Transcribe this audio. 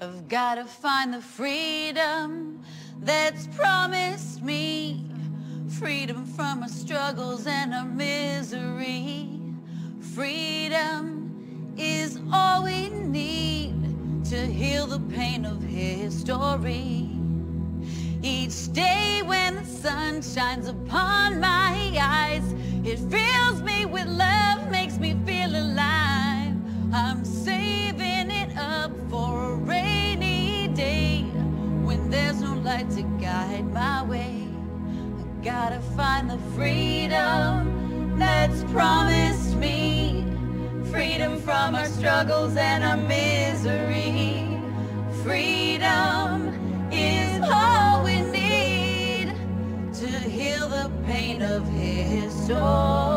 I've gotta find the freedom that's promised me. Freedom from our struggles and our misery. Freedom is all we need to heal the pain of history. Each day when the sun shines upon my eyes, it fills me with love, makes me feel light to guide my way. I gotta find the freedom that's promised me. Freedom from our struggles and our misery. Freedom is all we need to heal the pain of his history.